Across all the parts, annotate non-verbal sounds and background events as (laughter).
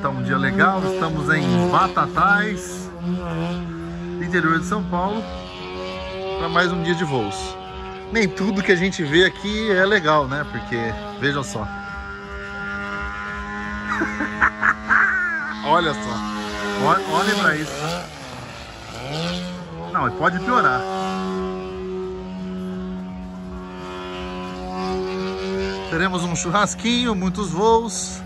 tá um dia legal. Estamos em Batatais, interior de São Paulo, para mais um dia de voos. Nem tudo que a gente vê aqui é legal, né? Porque, vejam só. (laughs) Olha só. Olhem para isso. Não, pode piorar. Teremos um churrasquinho, muitos voos.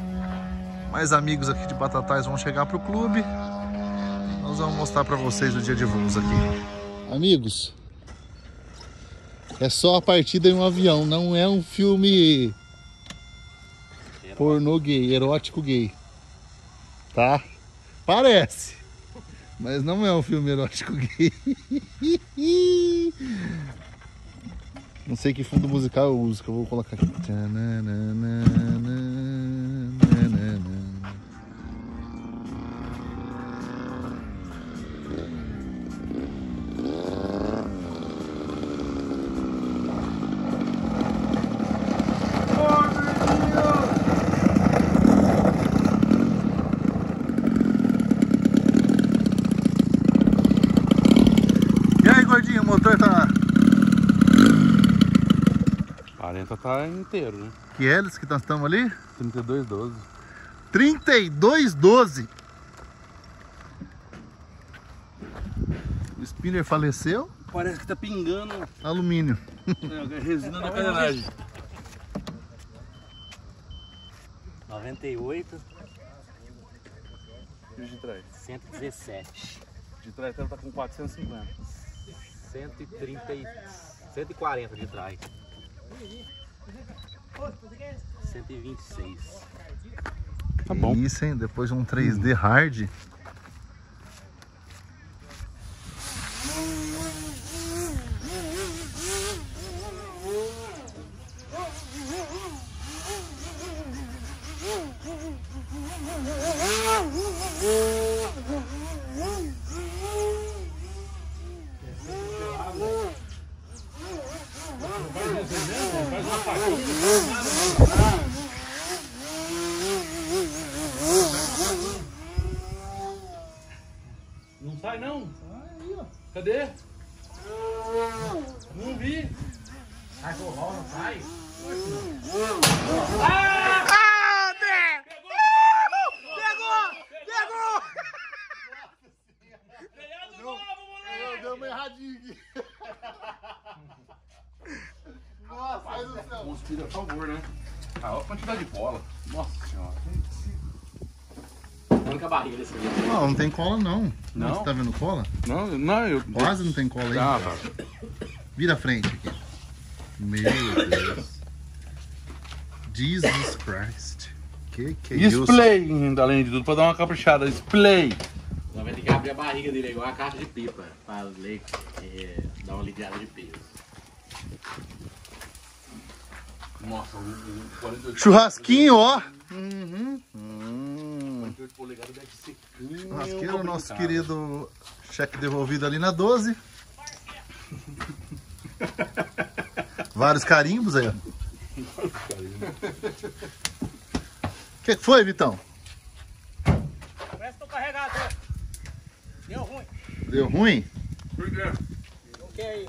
Mais amigos aqui de Batatais vão chegar para o clube. Nós vamos mostrar para vocês o dia de voos aqui. Amigos, é só a partida em um avião, não é um filme pornô gay, erótico gay. Tá? Parece. Mas não é um filme erótico gay. (laughs) Não sei que fundo musical eu uso, que eu vou colocar aqui. Tá inteiro, né? Que hélice que nós estamos ali? 3212. 3212? O spinner faleceu? Parece que tá pingando. Alumínio. É, resina na carenagem. 98. E o de trás? 117. De trás ela tá com 450. 130 140 de trás. 126. Tá bom. Isso, hein? Depois de um 3D hard. Cadê? Não vi. Sai forró, não sai? Ah! Ah, Dé! Pegou! Pegou! Pegou! Não, deu uma erradinha aqui. Nossa, Pai do céu. Conspira a favor, né? Ah, olha a quantidade de bola. Nossa senhora. Arranca a barriga desse aqui. Não, não tem cola não. Não? Você tá vendo cola? Não, não, eu. Quase não tem cola aí. Ah, tá. Vira a frente aqui. Meu Deus. Jesus Christ. Que que é isso? Display, além de tudo, pra dar uma caprichada. Display. Vai ter que abrir a barriga dele igual a caixa de pipa. Pra ler, é, dar uma aliviada de peso. Nossa, um, um 48 Churrasquinho, ó. Uhum. Hum. 48 polegadas deve ser Churrasqueiro, nosso querido cheque devolvido ali na 12. Vários carimbos aí, ó. O que foi, Vitão? Parece que tô carregado. Deu ruim. Deu ruim? Por quê? Não quer aí.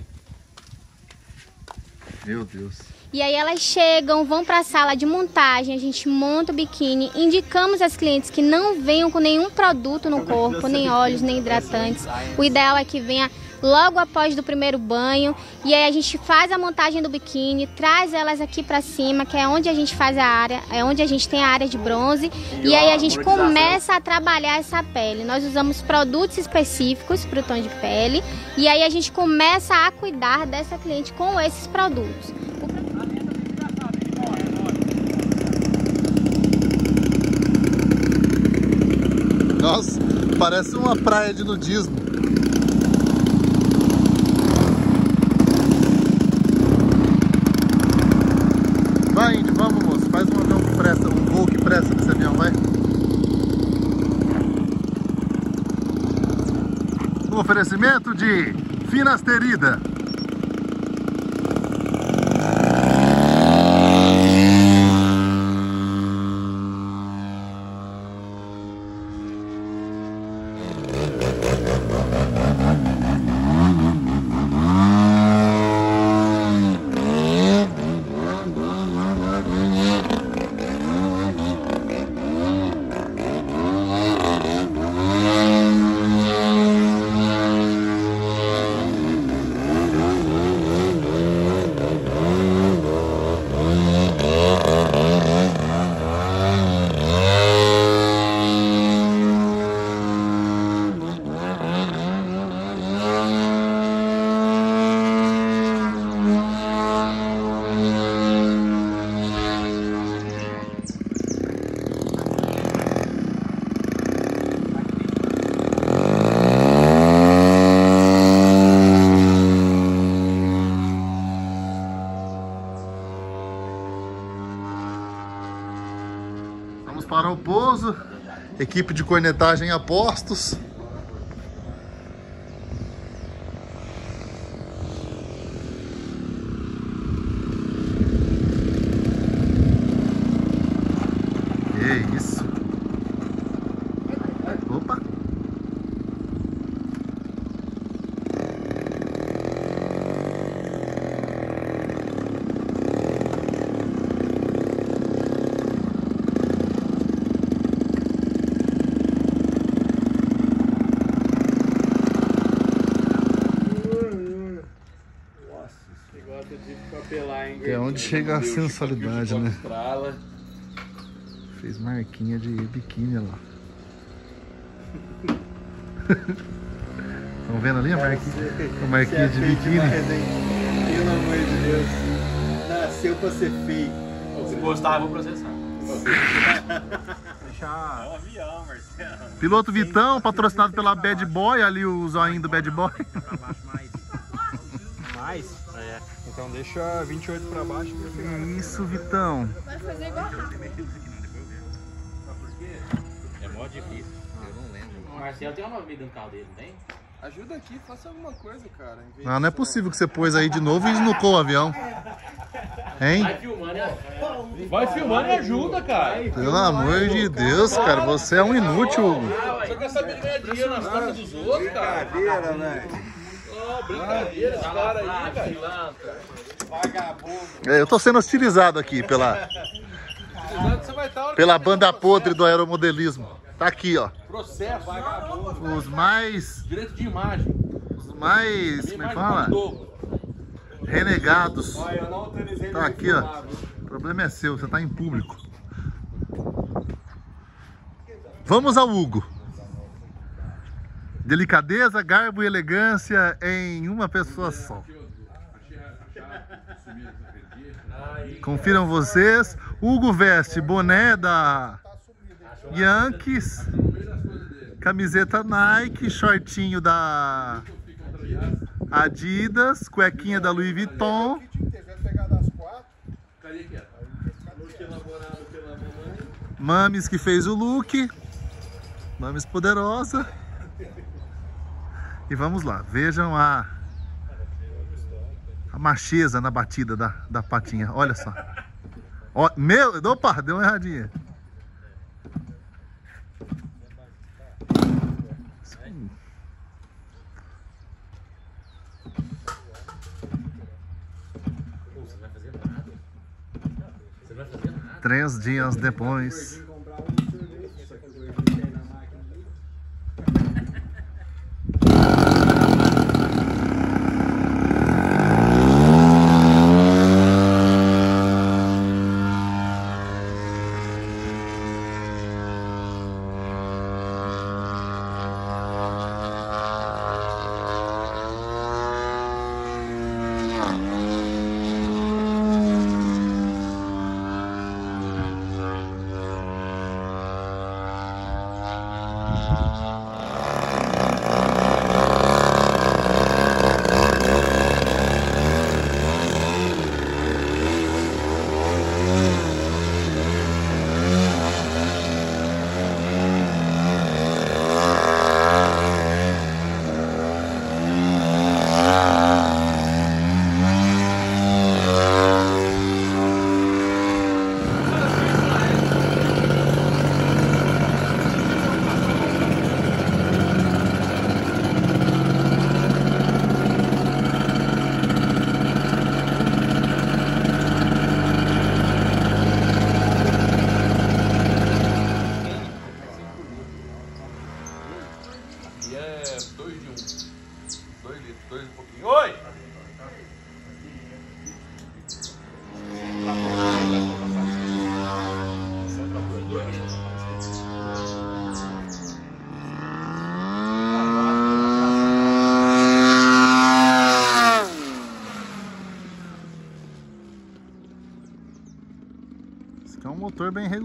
Meu Deus. E aí elas chegam, vão para a sala de montagem, a gente monta o biquíni, indicamos às clientes que não venham com nenhum produto no corpo, nem óleos, nem hidratantes. O ideal é que venha logo após do primeiro banho. E aí a gente faz a montagem do biquíni, traz elas aqui para cima, que é onde a gente faz a área, é onde a gente tem a área de bronze. E aí a gente começa a trabalhar essa pele. Nós usamos produtos específicos para o tom de pele. E aí a gente começa a cuidar dessa cliente com esses produtos. Nossa, parece uma praia de nudismo. Vai, Indy, vamos, moço. Faz um avião que presta, um voo que presta nesse avião, vai. Um oferecimento de Finasterida. Vamos para o pouso. Equipe de cornetagem a postos. Onde chega a sensualidade, né? Estrala. Fez marquinha de biquíni lá. (laughs) Estão vendo ali a marquinha, a marquinha de biquíni? Pelo amor de Deus. Nasceu pra ser feio. Se gostar, eu vou processar. É um avião, Marcelo. Piloto Vitão, patrocinado pela Bad Boy, ali o zoinho do Bad Boy. Pra baixo mais. (laughs) É. Então deixa 28 pra baixo. isso, Vitão. É mó difícil. Eu não lembro. O Marcelo tem uma vida no carro dele, não tem? Ajuda aqui, faça alguma coisa, cara. em vez Não, não é possível que você pôs aí de novo e esnucou o avião. Hein? Vai filmando, né? Vai filmando e ajuda, cara. Pelo amor de Deus, cara, você é um inútil, Hugo. Você quer saber de ganhar dinheiro nas costas dos outros, cara? Brincadeira, né? Ó, brincadeira, esse cara aí, velho. Vagabundo. É, Eu tô sendo hostilizado aqui pela, pela banda podre do aeromodelismo. Tá aqui, ó. processo, vagabundo. Os mais. Direito de imagem. Os mais. Como é que fala? Renegados. Olha, eu não autorizei Tá aqui, ó. O problema é seu, você tá em público. Vamos ao Hugo. Delicadeza, garbo e elegância em uma pessoa só. Confiram vocês. Hugo veste boné da Yankees, camiseta Nike, shortinho da Adidas, cuequinha da Louis Vuitton. Mames que fez o look. Mames poderosa. E vamos lá, vejam a a macheza na batida da, da patinha. Olha só. Ó, meu, opa, deu uma erradinha. Três dias depois.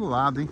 Bem regulado, hein?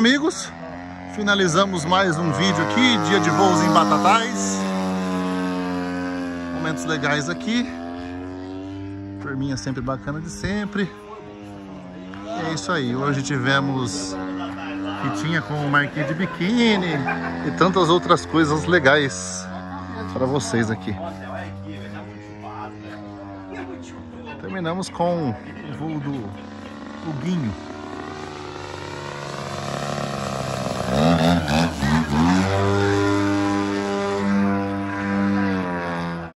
Amigos, finalizamos mais um vídeo aqui, dia de voos em Batatais. Momentos legais aqui. Turminha sempre bacana de sempre. E é isso aí, hoje tivemos fitinha com marquinha de biquíni e tantas outras coisas legais para vocês aqui. Terminamos com o voo do Huguinho.